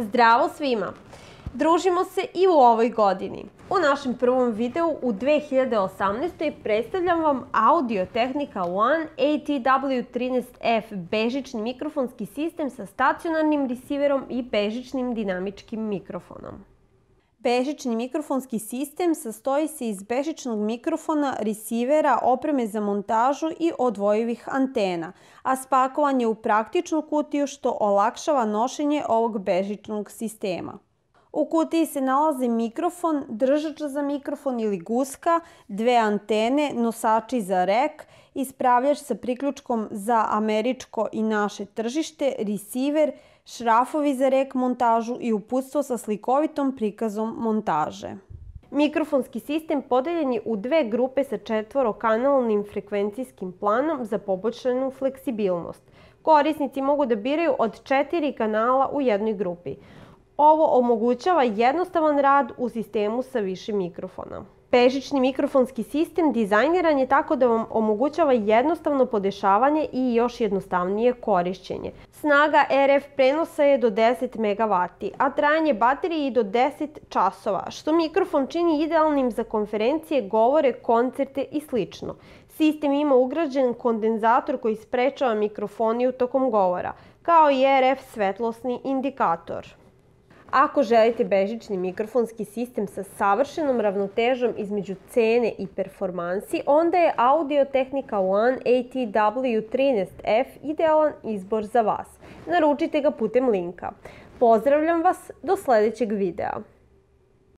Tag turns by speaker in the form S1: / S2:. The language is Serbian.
S1: Zdravo svima! Družimo se i u ovoj godini. U našem prvom videu u 2018. predstavljam vam Audio Technica One ATW13F bežični mikrofonski sistem sa stacionarnim receiverom i bežičnim dinamičkim mikrofonom. Bežični mikrofonski sistem sastoji se iz bežičnog mikrofona, resivera, opreme za montažu i odvojivih antena, a spakovan je u praktičnu kutiju što olakšava nošenje ovog bežičnog sistema. U kutiji se nalaze mikrofon, držač za mikrofon ili guska, dve antene, nosači za rek, ispravljač sa priključkom za američko i naše tržište, receiver, šrafovi za rek montažu i uputstvo sa slikovitom prikazom montaže. Mikrofonski sistem podeljen je u dve grupe sa četvorokanalnim frekvencijskim planom za poboljšanu fleksibilnost. Korisnici mogu da biraju od četiri kanala u jednoj grupi. Ovo omogućava jednostavan rad u sistemu sa više mikrofona. Bežični mikrofonski sistem dizajniran je tako da vam omogućava jednostavno podešavanje i još jednostavnije korišćenje. Snaga RF prenosa je do 10 MW, a trajanje baterije i do 10 časova, što mikrofon čini idealnim za konferencije, govore, koncerte i sl. Sistem ima ugrađen kondenzator koji sprečava mikrofoniju tokom govora, kao i RF svetlosni indikator. Ako želite bežični mikrofonski sistem sa savršenom ravnotežom između cene i performansi, onda je Audio Technica One ATW13F idealan izbor za vas. Naručite ga putem linka. Pozdravljam vas do sledećeg videa.